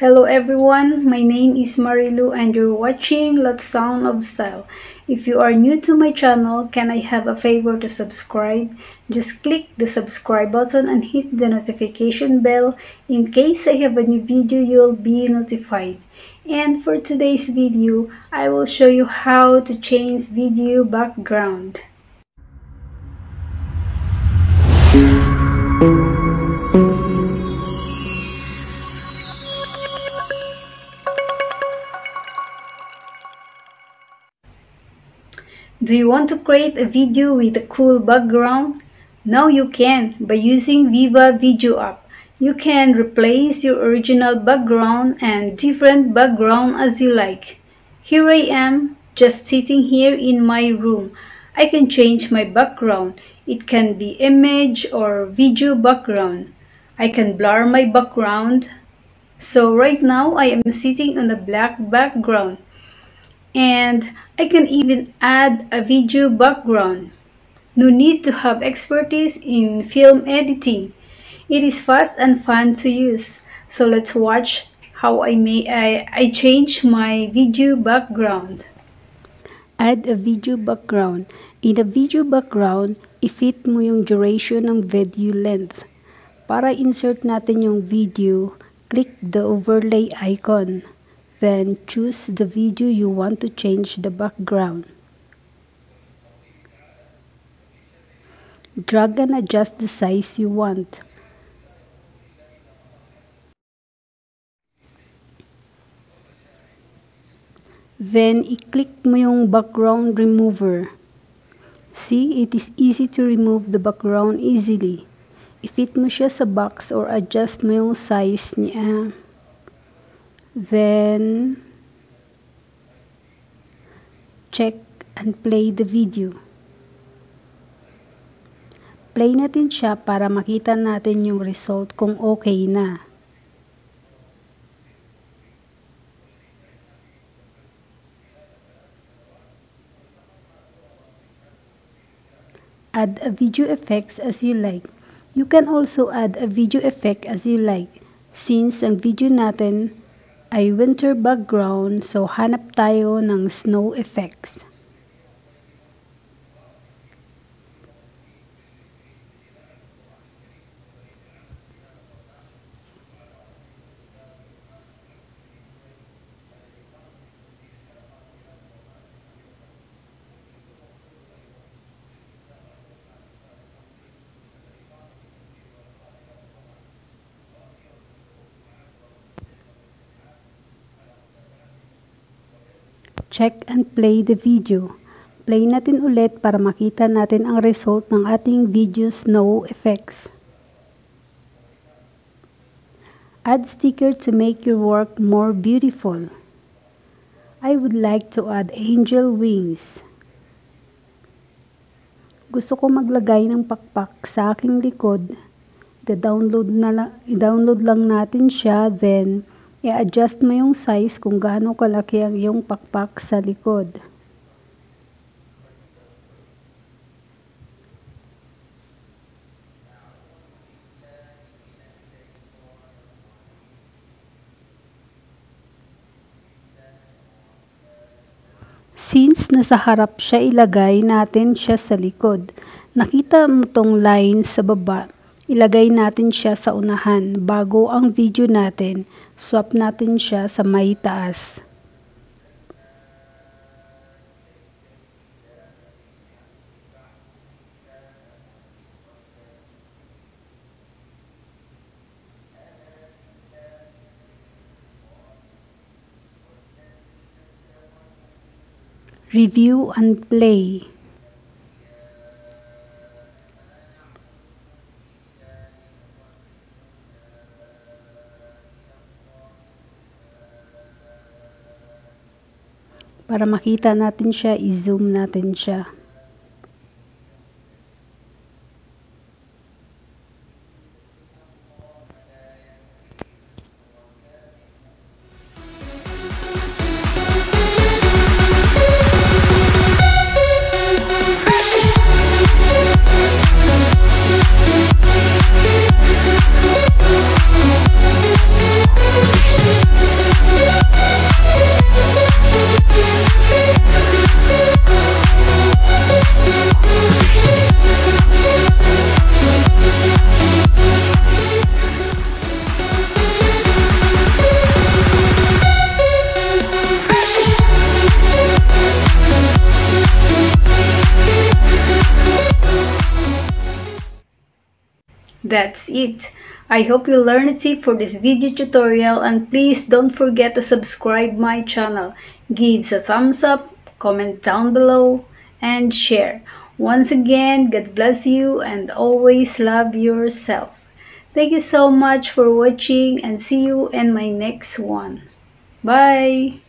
Hello everyone, my name is Marilu and you're watching Lhot Sound of Style. If you are new to my channel, can I have a favor to subscribe? Just click the subscribe button and hit the notification bell. In case I have a new video, you'll be notified. And for today's video, I will show you how to change video background. Do you want to create a video with a cool background? Now you can by using Viva Video app. You can replace your original background and different background as you like. Here I am, just sitting here in my room. I can change my background. It can be image or video background. I can blur my background. So right now I am sitting on a black background and I can even add a video background. No need to have expertise in film editing. It is fast and fun to use. So let's watch how I may I, I change my video background. Add a video background. In the video background, i-fit mo yung duration ng video length. Para insert natin yung video, click the overlay icon. Then choose the video you want to change the background. Drag and adjust the size you want. Then, i-click mo yung background remover. See, it is easy to remove the background easily. I-fit mo siya sa box or adjust mo yung size niya. Then, check and play the video. Play natin siya para makita natin yung result kung okay na. Add a video effects as you like. You can also add a video effect as you like. Since ang video natin ay winter background so hanap tayo ng snow effects. Check and play the video. Play natin ulit para makita natin ang result ng ating video snow effects. Add sticker to make your work more beautiful. I would like to add angel wings. Gusto ko maglagay ng pakpak sa aking likod. I-download, lang natin siya, then i-adjust mo yung size kung gaano kalaki ang iyong pakpak sa likod. Since nasa harap siya ilagay natin siya sa likod. Nakita mo tong line sa baba ilagay natin siya sa unahan bago ang video natin, swap natin siya sa may taas. Review and play. Para makita natin siya, i-zoom natin siya. That's it. I hope you learned tip for this video tutorial and please don't forget to subscribe my channel. Give a thumbs up, comment down below, and share. Once again, God bless you and always love yourself. Thank you so much for watching and see you in my next one. Bye!